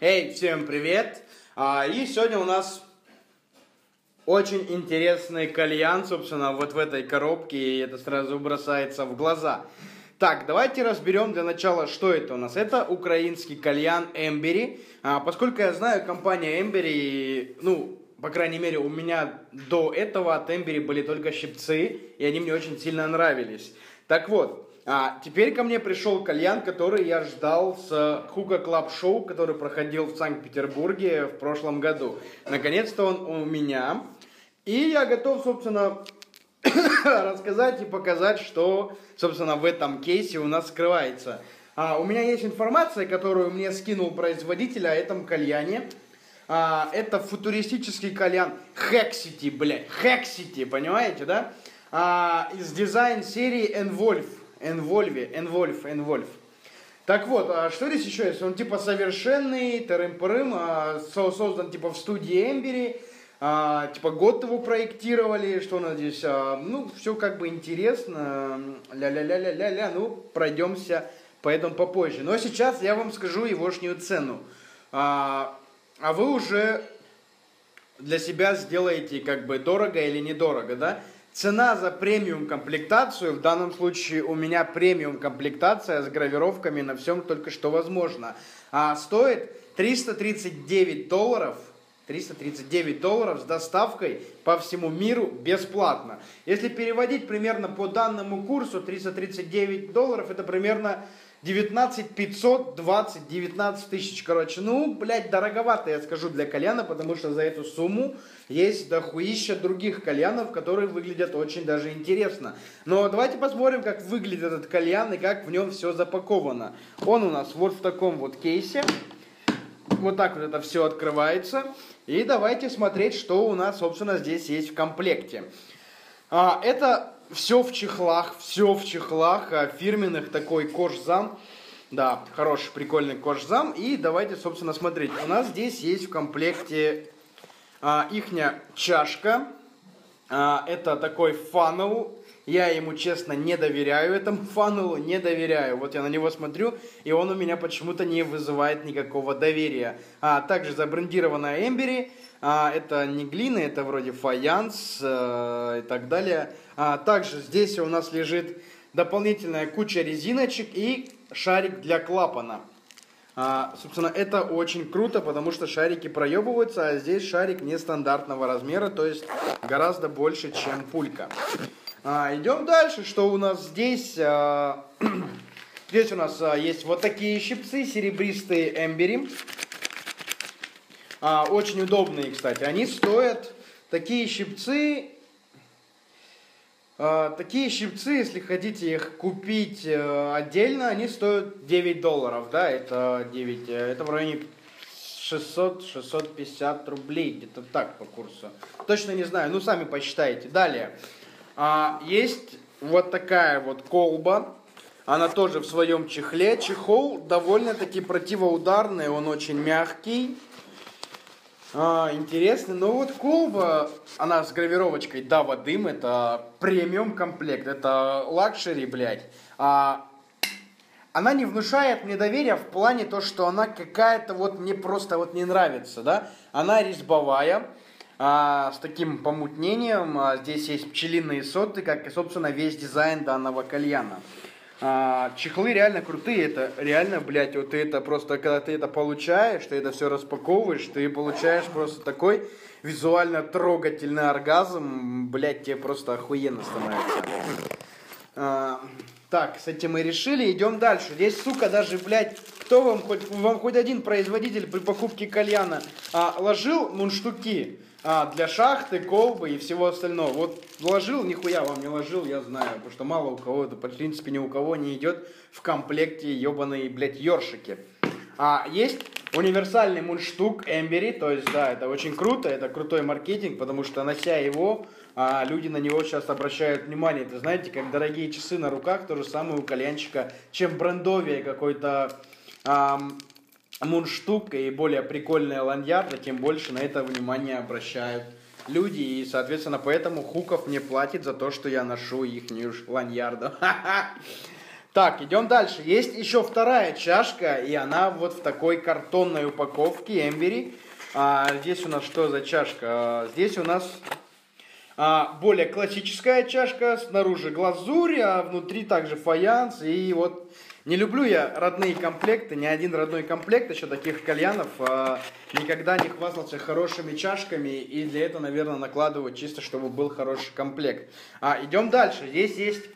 Эй, всем привет! А, и сегодня у нас очень интересный кальян, собственно, вот в этой коробке, и это сразу бросается в глаза. Так, давайте разберем для начала, что это у нас. Это украинский кальян Embery. А, поскольку я знаю, компания Embery, ну, по крайней мере, у меня до этого от Embery были только щипцы, и они мне очень сильно нравились. Так вот, а, теперь ко мне пришел кальян, который я ждал с Hookah Club Show, который проходил в Санкт-Петербурге в прошлом году. Наконец-то он у меня. И я готов, собственно, рассказать и показать, что, собственно, в этом кейсе у нас скрывается. А, у меня есть информация, которую мне скинул производитель о этом кальяне. А, это футуристический кальян Hexity, блядь, Hexity, понимаете, да? А, из дизайн-серии Envolve, Envolve, Envolve, Envolve. Так вот, а что здесь еще есть? Он типа совершенный, тырым-пырым, а, создан типа в студии Эмбери, а, типа год его проектировали, что у нас здесь, а, ну, все как бы интересно, ля-ля-ля-ля-ля-ля, ну, пройдемся по этому попозже. Но сейчас я вам скажу егошнюю цену. А, а вы уже для себя сделаете как бы дорого или недорого, да? Цена за премиум комплектацию, в данном случае у меня премиум комплектация с гравировками на всем только что возможно, а стоит 339 долларов 339 долларов с доставкой по всему миру бесплатно. Если переводить примерно по данному курсу, 339 долларов это примерно 19 520, 19 тысяч, короче. Ну, блядь, дороговато, я скажу, для кальяна, потому что за эту сумму есть дохуища других кальянов, которые выглядят очень даже интересно. Но давайте посмотрим, как выглядит этот кальян и как в нем все запаковано. Он у нас вот в таком вот кейсе. Вот так вот это все открывается. И давайте смотреть, что у нас, собственно, здесь есть в комплекте. А, это все в чехлах, все в чехлах, а, фирменных такой кожзам. Да, хороший, прикольный кожзам. И давайте, собственно, смотреть. У нас здесь есть в комплекте а, ихня чашка. А, это такой фанел. Я ему, честно, не доверяю этому фанелу, не доверяю. Вот я на него смотрю, и он у меня почему-то не вызывает никакого доверия. А также забрендированная Эмбери. А, это не глина, это вроде фаянс э, и так далее. А, также здесь у нас лежит дополнительная куча резиночек и шарик для клапана. А, собственно, это очень круто, потому что шарики проебываются, а здесь шарик нестандартного размера, то есть гораздо больше, чем пулька. А, идем дальше, что у нас здесь? А, здесь у нас а, есть вот такие щипцы, серебристые эмбери. А, очень удобные, кстати. Они стоят, такие щипцы, а, такие щипцы, если хотите их купить а, отдельно, они стоят 9 долларов, да, это 9, э, это в районе 600-650 рублей, где-то так по курсу. Точно не знаю, ну сами посчитайте. Далее, а, есть вот такая вот колба, она тоже в своем чехле. Чехол довольно-таки противоударный, он очень мягкий. А, интересно, но вот колба, она с гравировочкой Дава Дым, это премиум комплект, это luxury, блядь. А, она не внушает мне доверия в плане то, что она какая-то вот мне просто вот не нравится, да. Она резьбовая, а, с таким помутнением. А, здесь есть пчелиные соты, как и, собственно, весь дизайн данного кальяна. А, чехлы реально крутые, это реально, блядь, вот ты это просто, когда ты это получаешь, ты это все распаковываешь, ты получаешь просто такой визуально трогательный оргазм, блядь, тебе просто охуенно становится. А, так, с этим мы решили, идем дальше. Здесь, сука, даже, блядь, кто вам хоть, вам хоть один производитель при покупке кальяна а, ложил мунштуки? А, для шахты, колбы и всего остального. Вот ложил, нихуя вам не ложил, я знаю, потому что мало у кого, это, в принципе, ни у кого не идет в комплекте ебаные, блядь, ёршики. А есть универсальный мундштук Эмбери, то есть, да, это очень круто, это крутой маркетинг, потому что, нося его, а, люди на него сейчас обращают внимание. Это, знаете, как дорогие часы на руках, то же самое у кальянщика. Чем брендовее какой-то ам, мундштук и более прикольная ланьярда, тем больше на это внимание обращают люди. И, соответственно, поэтому Хуков мне платит за то, что я ношу их ланьярду. Так, идем дальше. Есть еще вторая чашка, и она вот в такой картонной упаковке Эмбери. А, здесь у нас что за чашка? А, здесь у нас а, более классическая чашка, снаружи глазурь, а внутри также фаянс. И вот не люблю я родные комплекты, ни один родной комплект еще таких кальянов а, никогда не хвастался хорошими чашками, и для этого, наверное, накладываю чисто, чтобы был хороший комплект. А, идем дальше. Здесь есть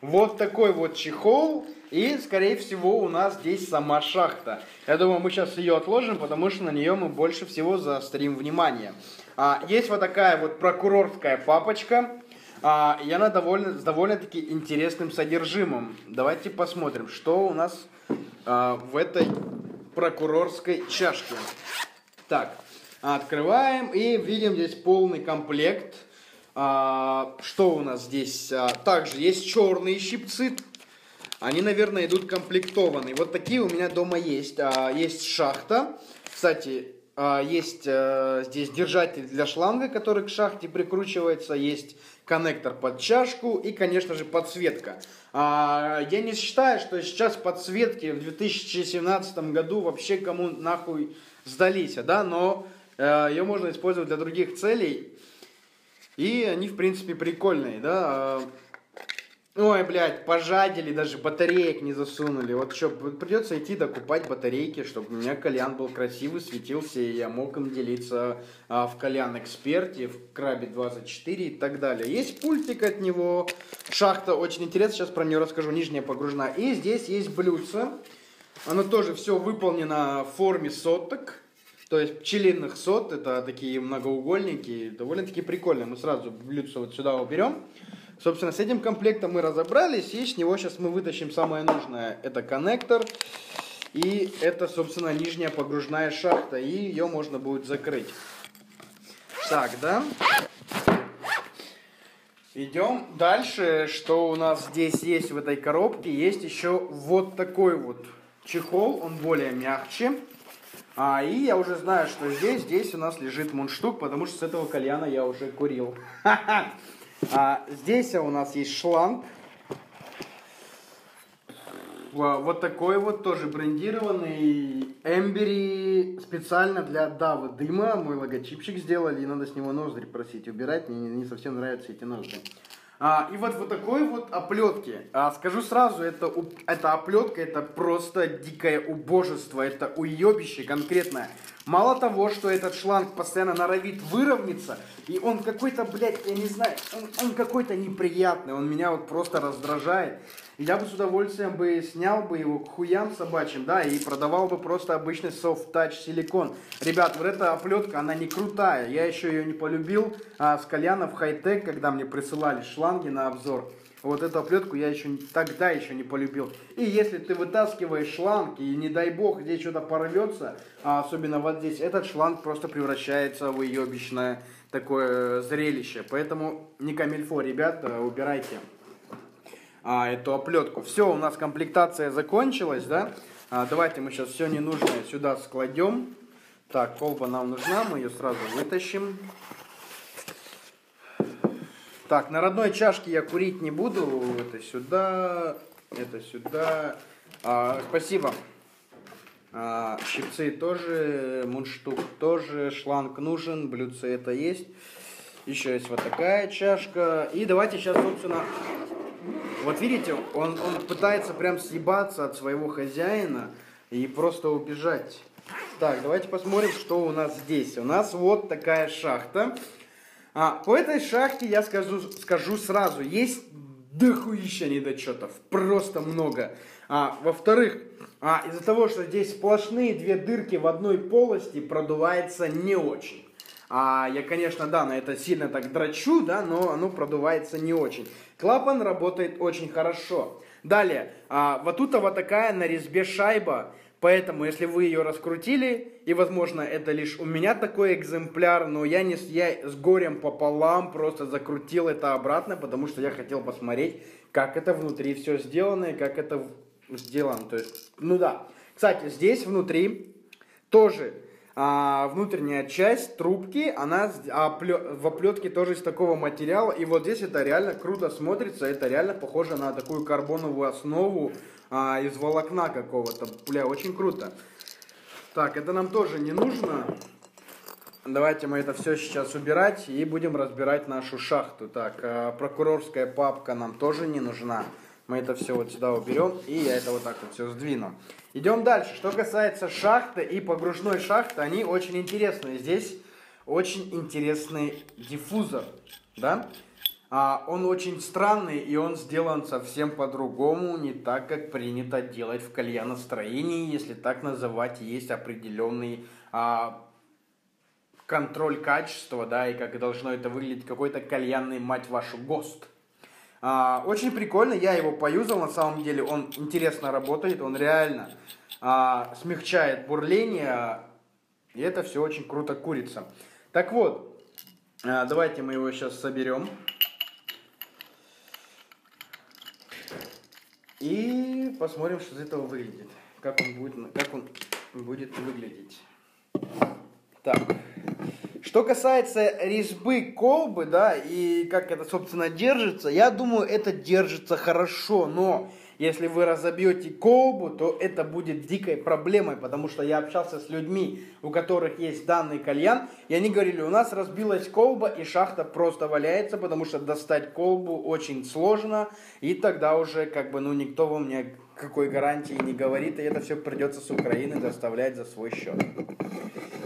вот такой вот чехол, и, скорее всего, у нас здесь сама шахта. Я думаю, мы сейчас ее отложим, потому что на нее мы больше всего заострим внимание. А, есть вот такая вот прокурорская папочка, а, и она довольно, с довольно-таки интересным содержимым. Давайте посмотрим, что у нас а, в этой прокурорской чашке. Так, открываем и видим здесь полный комплект – а, что у нас здесь? А, также есть черные щипцы. Они, наверное, идут комплектованные. Вот такие у меня дома есть. А, есть шахта. Кстати, есть а, здесь держатель для шланга, который к шахте прикручивается. Есть коннектор под чашку и, конечно же, подсветка. А, я не считаю, что сейчас подсветки в 2017 году вообще кому нахуй сдались, да, но а, ее можно использовать для других целей. И они, в принципе, прикольные, да. Ой, блядь, пожадили, даже батареек не засунули. Вот что, придется идти докупать батарейки, чтобы у меня кальян был красивый, светился, и я мог им делиться а, в кальян эксперте, в крабе 24 и так далее. Есть пультик от него, шахта очень интересная, сейчас про нее расскажу, нижняя погружена. И здесь есть блюдце, оно тоже все выполнено в форме соток. То есть пчелиных сот, это такие многоугольники, довольно-таки прикольные. Мы сразу блюдце вот сюда уберем. Собственно, с этим комплектом мы разобрались, и с него сейчас мы вытащим самое нужное. Это коннектор, и это, собственно, нижняя погружная шахта, и ее можно будет закрыть. Так, да? Идем дальше, что у нас здесь есть в этой коробке. Есть еще вот такой вот чехол, он более мягче. А, и я уже знаю, что здесь, здесь у нас лежит мундштук, потому что с этого кальяна я уже курил. А, здесь у нас есть шланг. Вот такой вот тоже брендированный Эмбери специально для давы дыма. Мой логотипчик сделали, и надо с него ноздри просить убирать. Мне не совсем нравятся эти ноздри. А, и вот в такой вот оплетке. А, скажу сразу, это, это оплетка, это просто дикое убожество, это уебище конкретное. Мало того, что этот шланг постоянно норовит выровняться, и он какой-то, блядь, я не знаю, он, он какой-то неприятный, он меня вот просто раздражает. Я бы с удовольствием бы снял бы его к хуям собачьим, да, и продавал бы просто обычный soft touch силикон. Ребят, вот эта оплетка, она не крутая. Я еще ее не полюбил а, с кальяна в хай-тек, когда мне присылали шланги на обзор. Вот эту оплетку я еще тогда еще не полюбил. И если ты вытаскиваешь шланг, и не дай бог здесь что-то порвется, а особенно вот здесь, этот шланг просто превращается в уебищное такое зрелище. Поэтому не камильфо, ребята, убирайте а, эту оплетку. Все, у нас комплектация закончилась, да? А, давайте мы сейчас все ненужное сюда складем. Так, колба нам нужна, мы ее сразу вытащим. Так, на родной чашке я курить не буду. Это сюда, это сюда. А, спасибо. А, щипцы тоже, мундштук тоже, шланг нужен, блюдце это есть. Еще есть вот такая чашка. И давайте сейчас, собственно, вот видите, он, он пытается прям съебаться от своего хозяина и просто убежать. Так, давайте посмотрим, что у нас здесь. У нас вот такая шахта. А, по этой шахте я скажу, скажу сразу, есть дохуища недочетов, просто много. А, во-вторых, а, из-за того, что здесь сплошные две дырки в одной полости, продувается не очень. А я, конечно, да, на это сильно так драчу, да, но оно продувается не очень. Клапан работает очень хорошо. Далее, а, вот тут вот такая на резьбе шайба, поэтому если вы ее раскрутили, и возможно это лишь у меня такой экземпляр, но я, не, я с горем пополам просто закрутил это обратно, потому что я хотел посмотреть, как это внутри все сделано и как это сделано. То есть, ну да. Кстати, здесь внутри тоже а, внутренняя часть трубки, она а, в оплетке тоже из такого материала. И вот здесь это реально круто смотрится. Это реально похоже на такую карбоновую основу а, из волокна какого-то. Бля, очень круто. Так, это нам тоже не нужно. Давайте мы это все сейчас убирать и будем разбирать нашу шахту. Так, а, прокурорская папка нам тоже не нужна. Мы это все вот сюда уберем, и я это вот так вот все сдвину. Идем дальше. Что касается шахты и погружной шахты, они очень интересные. Здесь очень интересный диффузор, да? А, он очень странный, и он сделан совсем по-другому, не так, как принято делать в кальяностроении, если так называть, есть определенный а, контроль качества, да, и как должно это выглядеть, какой-то кальянный, мать вашу, ГОСТ. А, очень прикольно, я его поюзал, на самом деле он интересно работает, он реально а, смягчает бурление, и это все очень круто курица. Так вот, а, давайте мы его сейчас соберем. И посмотрим, что из этого выглядит. Как он будет, как он будет выглядеть. Так. Что касается резьбы колбы, да, и как это, собственно, держится, я думаю, это держится хорошо, но если вы разобьете колбу, то это будет дикой проблемой, потому что я общался с людьми, у которых есть данный кальян, и они говорили, у нас разбилась колба, и шахта просто валяется, потому что достать колбу очень сложно, и тогда уже, как бы, ну, никто вам ни какой гарантии не говорит, и это все придется с Украины доставлять за свой счет.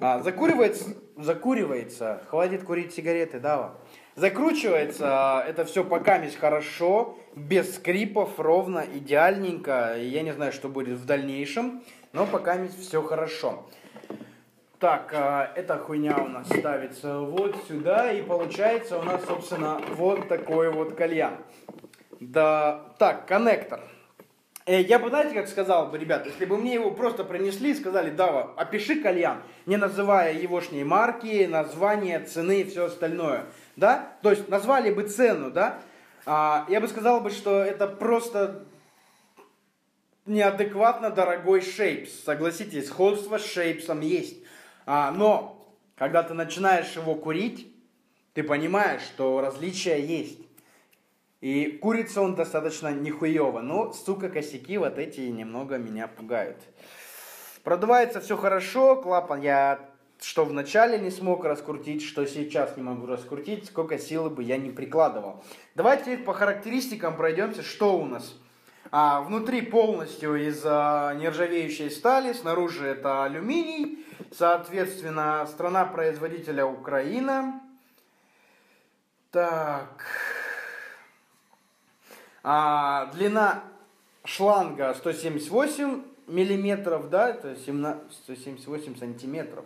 А, закуривается, закуривается, хватит курить сигареты, да. Закручивается это все пока хорошо, без скрипов, ровно, идеальненько. Я не знаю, что будет в дальнейшем, но пока все хорошо. Так, а, эта хуйня у нас ставится вот сюда, и получается у нас, собственно, вот такой вот кальян. Да, так, коннектор. Э, я бы, знаете, как сказал бы, ребят, если бы мне его просто принесли и сказали, Дава, опиши кальян, не называя егошней марки, название, цены и все остальное, да, то есть назвали бы цену, да, а, я бы сказал бы, что это просто неадекватно дорогой шейпс, согласитесь, сходство с шейпсом есть, а, но когда ты начинаешь его курить, ты понимаешь, что различия есть. И курица он достаточно нихуево, но, сука, косяки вот эти немного меня пугают. Продувается все хорошо, клапан я что вначале не смог раскрутить, что сейчас не могу раскрутить, сколько силы бы я не прикладывал. Давайте по характеристикам пройдемся, что у нас. А, внутри полностью из а, нержавеющей стали, снаружи это алюминий, соответственно, страна производителя Украина. Так, а, длина шланга 178 миллиметров, да, это 178 сантиметров.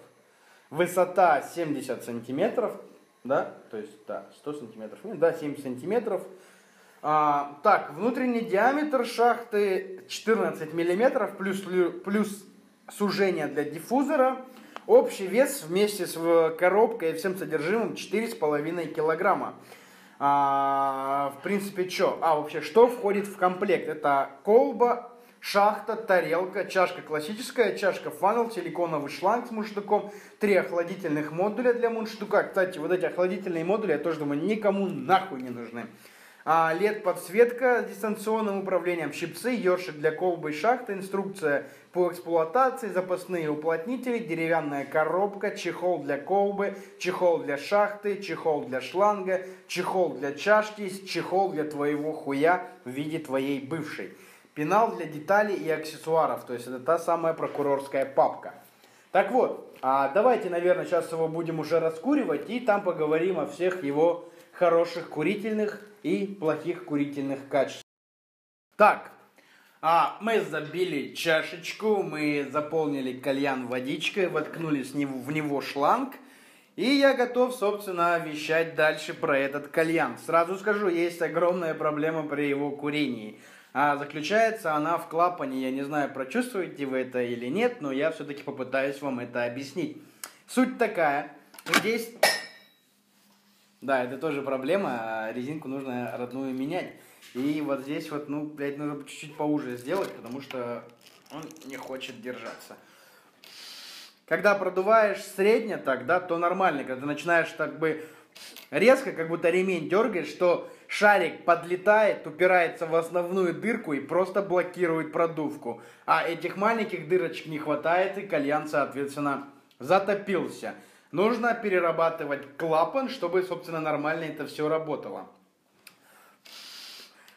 Высота 70 сантиметров, да, то есть, да, 100 сантиметров, нет, да, 70 сантиметров. А, так, внутренний диаметр шахты 14 миллиметров плюс, плюс сужение для диффузора. Общий вес вместе с коробкой и всем содержимым 4,5 килограмма. А, в принципе, что? А, вообще, что входит в комплект? Это колба, шахта, тарелка, чашка классическая, чашка фанел, силиконовый шланг с мундштуком, три охладительных модуля для мундштука. Кстати, вот эти охладительные модули, я тоже думаю, никому нахуй не нужны а, LED-подсветка с дистанционным управлением, щипцы, ёршик для колбы и шахты, инструкция по эксплуатации, запасные уплотнители, деревянная коробка, чехол для колбы, чехол для шахты, чехол для шланга, чехол для чашки, чехол для твоего хуя в виде твоей бывшей. Пенал для деталей и аксессуаров, то есть это та самая прокурорская папка. Так вот, а давайте, наверное, сейчас его будем уже раскуривать и там поговорим о всех его хороших курительных и плохих курительных качеств. Так, а, мы забили чашечку, мы заполнили кальян водичкой, воткнули с него, в него шланг, и я готов, собственно, вещать дальше про этот кальян. Сразу скажу, есть огромная проблема при его курении. А заключается она в клапане. Я не знаю, прочувствуете вы это или нет, но я все-таки попытаюсь вам это объяснить. Суть такая. Здесь да, это тоже проблема, а резинку нужно родную менять. И вот здесь вот, ну, блядь, нужно чуть-чуть поуже сделать, потому что он не хочет держаться. когда продуваешь средне так, да, то нормально. Когда начинаешь так бы резко, как будто ремень дергаешь, что шарик подлетает, упирается в основную дырку и просто блокирует продувку. А этих маленьких дырочек не хватает, и кальян, соответственно, затопился. Нужно перерабатывать клапан, чтобы, собственно, нормально это все работало.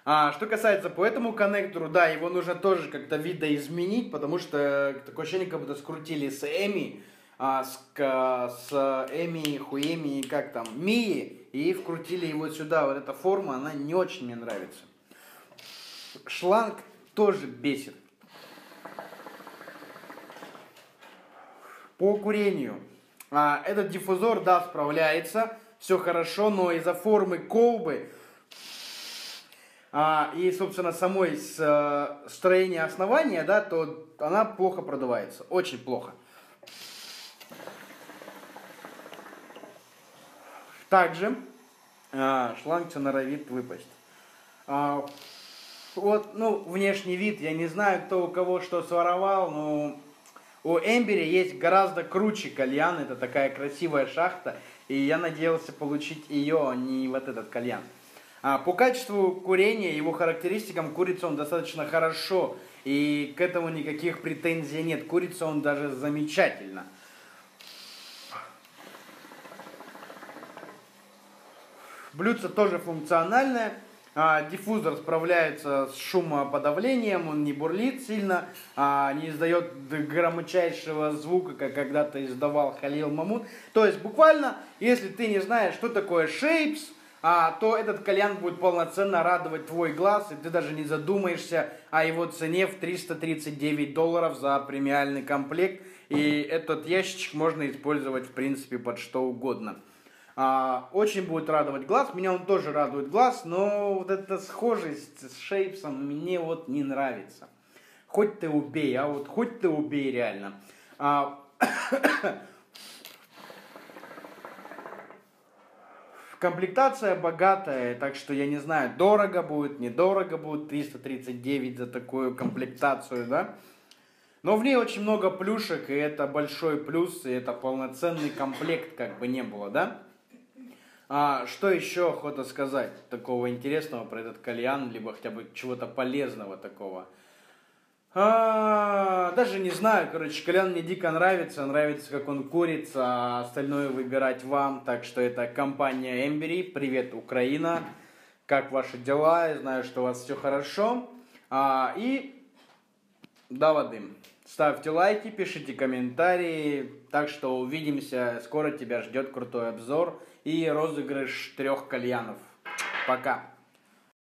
А, что касается по этому коннектору, да, его нужно тоже как-то видоизменить, потому что такое ощущение, как будто скрутили с Эми, а, с, с Эми, Хуэми, как там, Мии, и вкрутили его сюда. Вот эта форма, она не очень мне нравится. Шланг тоже бесит. По курению. А, этот диффузор, да, справляется, все хорошо, но из-за формы колбы а, и, собственно, самой с, а, строения основания, да, то она плохо продувается, очень плохо. Также а, шланг все норовит выпасть. А, вот, ну, внешний вид, я не знаю, кто у кого что своровал, но у Эмбери есть гораздо круче кальян, это такая красивая шахта, и я надеялся получить ее, а не вот этот кальян. А, по качеству курения, его характеристикам, курица он достаточно хорошо, и к этому никаких претензий нет. Курица он даже замечательно. Блюдце тоже функциональное. А, диффузор справляется с шумоподавлением, он не бурлит сильно, а, не издает громчайшего звука, как когда-то издавал Халил Мамут. То есть буквально, если ты не знаешь, что такое Shapes, а, то этот кальян будет полноценно радовать твой глаз, и ты даже не задумаешься о его цене в 339 долларов за премиальный комплект. И этот ящичек можно использовать, в принципе, под что угодно. А, очень будет радовать глаз. Меня он тоже радует глаз, но вот эта схожесть с шейпсом мне вот не нравится. Хоть ты убей, а вот хоть ты убей реально. А, Комплектация богатая, так что я не знаю, дорого будет, недорого будет, 339 за такую комплектацию, да? Но в ней очень много плюшек, и это большой плюс, и это полноценный комплект, как бы не было, да? А, что еще охота сказать такого интересного про этот кальян, либо хотя бы чего-то полезного такого? А, даже не знаю, короче, Колян мне дико нравится, нравится, как он курится, а остальное выбирать вам. Так что это компания Эмбери, привет, Украина, как ваши дела, я знаю, что у вас все хорошо. А, и до воды. Ставьте лайки, пишите комментарии. Так что увидимся, скоро тебя ждет крутой обзор и розыгрыш трех кальянов. Пока.